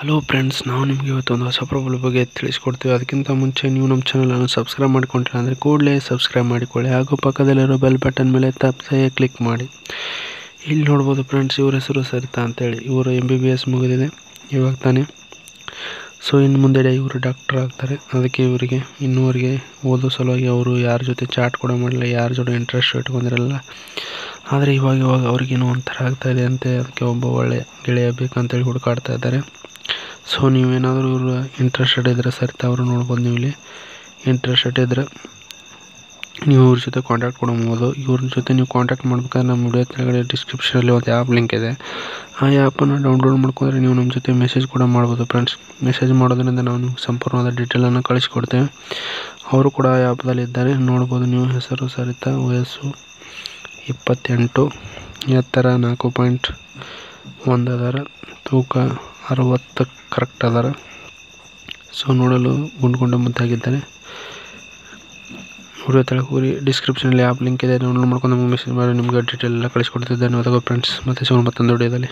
Hello friends ನಾವು ನಿಮಗೆ ಇವತ್ತು ಒಂದು ಹೊಸ ಪ್ರಾಬ್ಲಮ್ ಬಗ್ಗೆ ತಿಳಿಸ್ಕೊಡ್ತೀವಿ. ಅದಕ್ಕಿಂತ ಮುಂಚೆ ನೀವು ನಮ್ಮ ಚಾನಲನ್ನು ಸಬ್ಸ್ಕ್ರೈಬ್ ಮಾಡ್ಕೊಂಡಿಲ್ಲ ಅಂದರೆ ಕೂಡಲೇ ಸಬ್ಸ್ಕ್ರೈಬ್ ಮಾಡಿಕೊಳ್ಳಿ. ಹಾಗೂ ಪಕ್ಕದಲ್ಲಿರೋ ಬೆಲ್ ಬಟನ್ ಮೇಲೆ ತಪ್ಪದೆ ಕ್ಲಿಕ್ ಮಾಡಿ. ಇಲ್ಲಿ ನೋಡ್ಬೋದು ಫ್ರೆಂಡ್ಸ್ ಇವ್ರ ಹೆಸರು ಸರಿತಾ ಅಂತೇಳಿ. ಇವರು ಎಂ ಬಿ ಬಿ ಎಸ್ ಮುಗಿದಿದೆ. ಇವಾಗ ತಾನೇ. ಸೊ ಇನ್ನು ಮುಂದೆ ಇವರು ಡಾಕ್ಟರ್ ಆಗ್ತಾರೆ. ಅದಕ್ಕೆ ಇವರಿಗೆ ಇನ್ನೂವರೆಗೆ ಓದೋ ಸಲುವಾಗಿ ಅವರು ಯಾರ ಜೊತೆ ಚಾಟ್ ಕೂಡ ಮಾಡಿಲ್ಲ ಯಾರ ಜೊತೆ ಇಂಟ್ರೆಸ್ಟ್ ಇಟ್ಕೊಂಡಿರಲ್ಲ ಆದರೆ ಇವಾಗ ಇವಾಗ ಅವ್ರಿಗೇನೋ ಒಂಥರ ಆಗ್ತಾಯಿದೆ ಅಂತೆ. ಅದಕ್ಕೆ ಒಬ್ಬ ಒಳ್ಳೆ ಗೆಳೆಯ ಬೇಕಂತೇಳಿ ಹುಡುಕಾಡ್ತಾ ಇದ್ದಾರೆ. ಸೊ ನೀವೇನಾದರೂ ಇವರು ಇಂಟ್ರೆಸ್ಟೆಡ್ ಇದ್ದರೆ ಸರಿತಾ ಅವರು ನೋಡ್ಬೋದು ನೀವು ಇಲ್ಲಿ. ಇಂಟ್ರೆಸ್ಟೆಡ್ ಇದ್ದರೆ ನೀವು ಇವ್ರ ಜೊತೆ ಕಾಂಟ್ಯಾಕ್ಟ್ ಕೊಡ್ಬೋದು. ಇವ್ರ ಜೊತೆ ನೀವು ಕಾಂಟ್ಯಾಕ್ಟ್ ಮಾಡ್ಬೇಕಾದ್ರೆ ನಮ್ಮ ವಿಡಿಯೋ ಕೆಳಗಡೆ ಡಿಸ್ಕ್ರಿಪ್ಷನಲ್ಲಿ ಒಂದು ಆ್ಯಪ್ ಲಿಂಕ್ ಇದೆ. ಆ ಆ್ಯಪನ್ನು ಡೌನ್ಲೋಡ್ ಮಾಡ್ಕೊಂಡ್ರೆ ನೀವು ನಮ್ಮ ಜೊತೆ ಮೆಸೇಜ್ ಕೂಡ ಮಾಡ್ಬೋದು ಫ್ರೆಂಡ್ಸ್ ಮೆಸೇಜ್ ಮಾಡೋದ್ರಿಂದ ನಾವು ನಿಮ್ಗೆ ಸಂಪೂರ್ಣವಾದ ಡೀಟೇಲನ್ನು ಕಳಿಸ್ಕೊಡ್ತೇವೆ ಅವರು ಕೂಡ ಆ ಆ್ಯಪ್ದಲ್ಲಿ ಇದ್ದಾರೆ. ನೋಡ್ಬೋದು ನೀವು ಹೆಸರು, ಸರಿತಾ, ವಯಸ್ಸು ಇಪ್ಪತ್ತೆಂಟು, ಎತ್ತರ ನಾಲ್ಕು ಪಾಯಿಂಟ್ ಒಂದು ಅದರ ತೂಕ ಅರವತ್ತು ಕರೆಕ್ಟ್ ಅದರ. ಸೊ ನೋಡಲು ಗುಂಡು ಗುಂಡು ಮುದ್ದಾಗಿದ್ದಾರೆ ವಿಡಿಯೋ ತೆಳಗೆ ಹೋಗಿ ಡಿಸ್ಕ್ರಿಪ್ಷನಲ್ಲಿ ಆ್ಯಪ್ ಲಿಂಕ್ ಇದೆ. ಡೌನ್ಲೋಡ್ ಮಾಡ್ಕೊಂಡು ನಮಗೆ ಮೆಸೇಜ್ ಮಾಡಿ ಡೀಟೇಲ್ ಎಲ್ಲ ಕಳಿಸ್ಕೊಡ್ತಿದ್ದೆ ಧನ್ಯವಾದಗಳು ಫ್ರೆಂಡ್ಸ್ ಮತ್ತೆ ಸಿಗೋಣ ಮತ್ತೊಂದು ವಿಡಿಯೋದಲ್ಲಿ